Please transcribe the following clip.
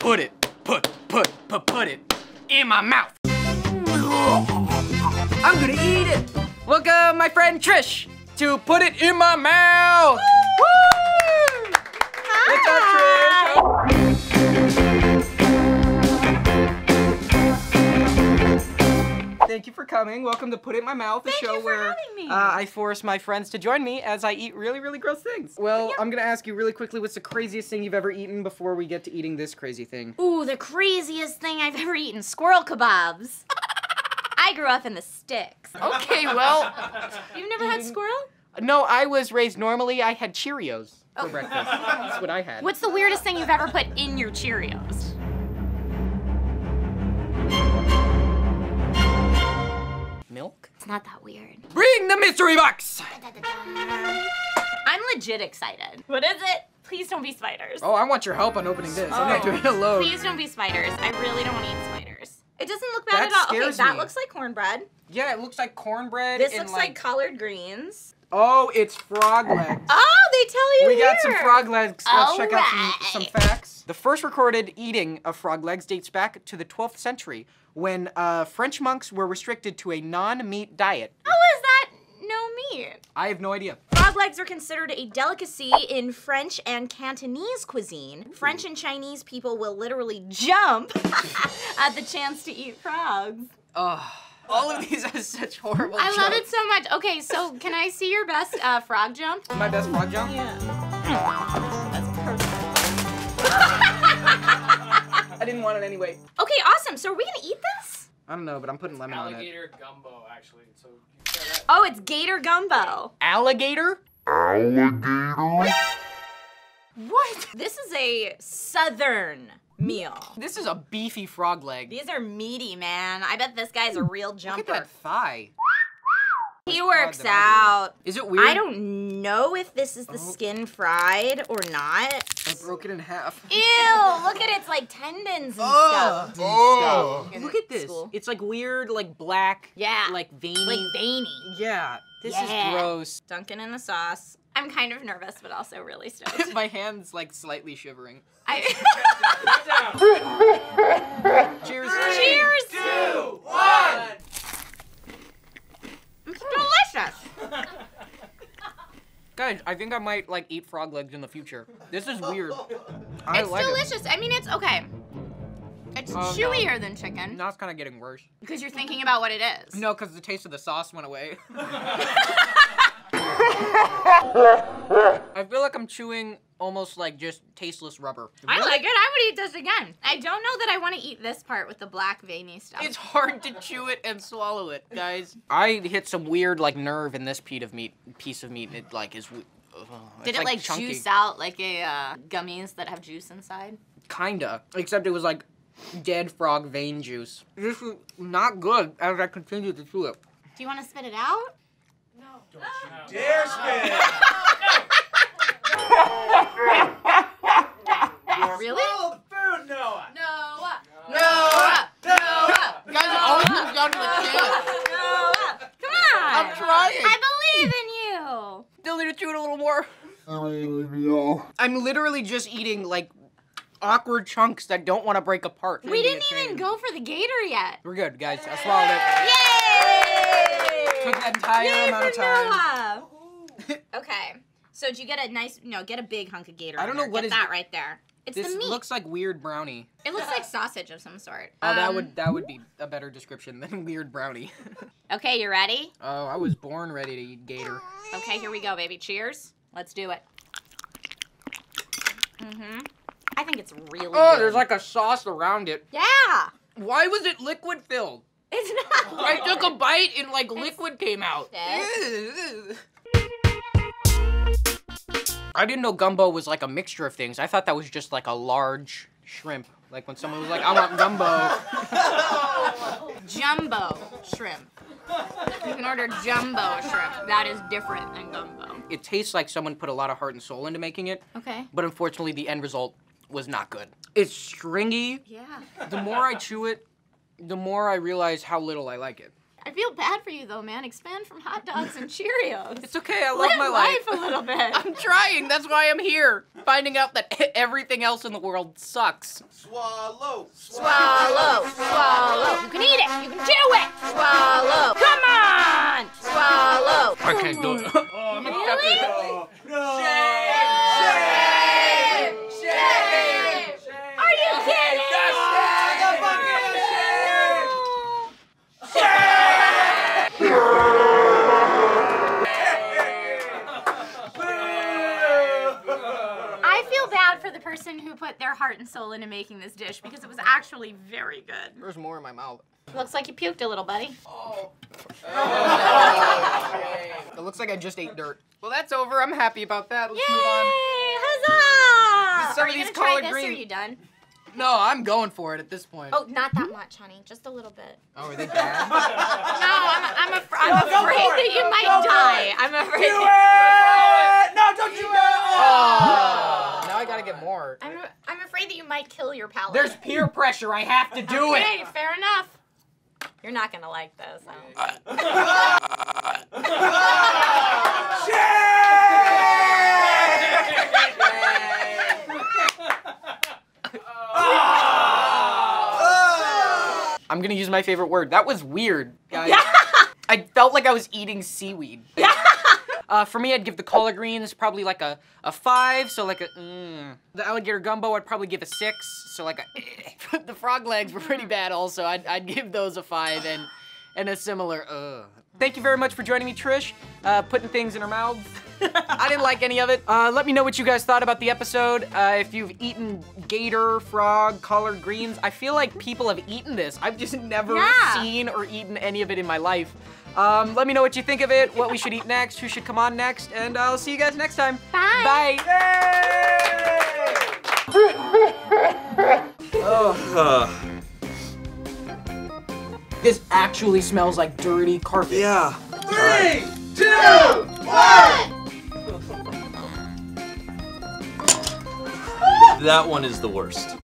put it, put, put, put, put it in my mouth. I'm gonna eat it. Welcome, uh, my friend Trish, to put it in my mouth. Woo! What's up, Trish? You for coming. Welcome to Put It in My Mouth, the Thank show you for where me. Uh, I force my friends to join me as I eat really, really gross things. Well, I'm gonna ask you really quickly what's the craziest thing you've ever eaten before we get to eating this crazy thing? Ooh, the craziest thing I've ever eaten squirrel kebabs. I grew up in the sticks. Okay, well, You've never had squirrel? no, I was raised normally. I had Cheerios for Oh. breakfast. That's what I had. What's the weirdest thing you've ever put in your Cheerios? It's not that weird. Bring the mystery box! I'm legit excited. What is it? Please don't be spiders. Oh, I want your help on opening this. I'm not Oh. doing it alone. Please don't be spiders. I really don't want to eat spiders. It doesn't look bad That at all. Okay, scares that looks like cornbread. Yeah, it looks like cornbread. This and looks like, collard greens. Oh, it's frog legs. Oh, they tell you We got some frog legs. Let's check out some, some facts. The first recorded eating of frog legs dates back to the 12th century when uh, French monks were restricted to a non-meat diet. How is that no meat? I have no idea. Frog legs are considered a delicacy in French and Cantonese cuisine. French and Chinese people will literally jump at the chance to eat frogs. Ugh. All of these are such horrible I love it so much. Okay, so can I see your best uh, frog jump? My best frog jump? Yeah. That's perfect. I didn't want it anyway. Okay, awesome. So are we gonna eat this? I don't know, but I'm putting lemon on it. Alligator gumbo, actually. So you try. Oh, it's gator gumbo. Alligator? Alligator? What? This is a southern meal. This is a beefy frog leg. These are meaty, man. I bet this guy's a real jumper. Look at that thigh. He works I out. Is it weird? I don't know if this is the Oh. skin fried or not. I broke it in half. Ew, look at its like tendons and Ugh. stuff. Oh. In Look at this. school. It's like weird, like black. Yeah. Like veiny. Like veiny. Yeah. This Yeah. is gross. Dunking in the sauce. I'm kind of nervous, but also really stoked. My hand's like slightly shivering. I- Cheers. Cheers! Two, one. It's delicious. Guys, I think I might like eat frog legs in the future. This is weird. I It's like delicious. I mean, it's okay. It's oh, no. chewier than chicken Now it's kind of getting worse. because you're thinking about what it is. No, because the taste of the sauce went away. I feel like I'm chewing almost like just tasteless rubber. I like it. I would eat this again. I don't know that I want to eat this part with the black veiny stuff. It's hard to chew it and swallow it, guys. I hit some weird like nerve in this piece of meat. Piece of meat. And it like is. W- ugh, Did it like chunky. juice out like a uh, gummies that have juice inside? Kinda, except it was like dead frog vein juice. This was not good as I continued to chew it. Do you want to spit it out? No. Don't you Dare spit Really? Swallow the food, Noah. Noah. Noah! Noah. Guys, it always comes down to the chance. Noah. Come on. I'm trying. I believe in you. Still need to chew it a little more. I'm literally just eating like awkward chunks that don't want to break apart. We didn't even go for the gator yet. We're good, guys. I swallowed it. Yay! Took the entire Yay amount of time. Noah. okay. So did you get a nice, no, get a big hunk of gator. I don't know there. what get is that right there. It's This the meat. looks like weird brownie. it looks like sausage of some sort. Oh, that Um, would that would be a better description than weird brownie. Okay, you ready? oh, I was born ready to eat gator. Okay, here we go, baby. Cheers. Let's do it. Mm-hmm. I think it's really Oh, good. there's like a sauce around it. Yeah. Why was it liquid filled? It's not. I took a bite and like liquid came out. I didn't know gumbo was like a mixture of things. I thought that was just like a large shrimp. Like when someone was like, I want gumbo. Jumbo shrimp. You can order jumbo shrimp. That is different than gumbo. It tastes like someone put a lot of heart and soul into making it, Okay. but unfortunately the end result was not good. It's stringy. Yeah. The more I chew it, the more I realize how little I like it. I feel bad for you though, man. Expand from hot dogs and Cheerios. It's okay. I love Live my life. life a little bit. I'm trying. That's why I'm here. Finding out that everything else in the world sucks. Swallow. Swallow, swallow. You can eat it. You can chew it. Swallow. Come on. Swallow. I can't do it. Oh, I'm Really? No. No. Shame. Shame. Are you kidding? I feel bad for the person who put their heart and soul into making this dish because it was actually very good. There's more in my mouth. Looks like you puked a little, buddy. Oh. It looks like I just ate dirt. Well, that's over. I'm happy about that. Let's move on. Yay! Huzzah! Some are of you these gonna try collard this or are you done? No, I'm going for it at this point. Oh, not that much, honey. Just a little bit. Oh, are they bad? No, I'm, I'm, af- I'm Go afraid that you might die. I'm afraid. Do it! No, don't you go! oh, now I gotta get more. I'm, I'm afraid that you might kill your palate. There's peer pressure. I have to do it. Okay, fair enough. You're not gonna like this. Uh. I'm gonna use my favorite word. That was weird, guys. I felt like I was eating seaweed. Uh, for me, I'd give the collard greens probably like a, a five, so like a. Mm. The alligator gumbo, I'd probably give a six, so like a. the frog legs were pretty bad, also. I'd, I'd give those a five and and a similar. Ugh. Thank you very much for joining me, Trish. Uh, putting things in her mouth. I didn't like any of it. Uh, let me know what you guys thought about the episode. Uh, if you've eaten gator, frog, collard greens, I feel like people have eaten this. I've just never Yeah. seen or eaten any of it in my life. Um, let me know what you think of it, what we should eat next, who should come on next, and I'll see you guys next time. Bye. Bye. This actually smells like dirty carpet. Yeah. Three, two, That one is the worst.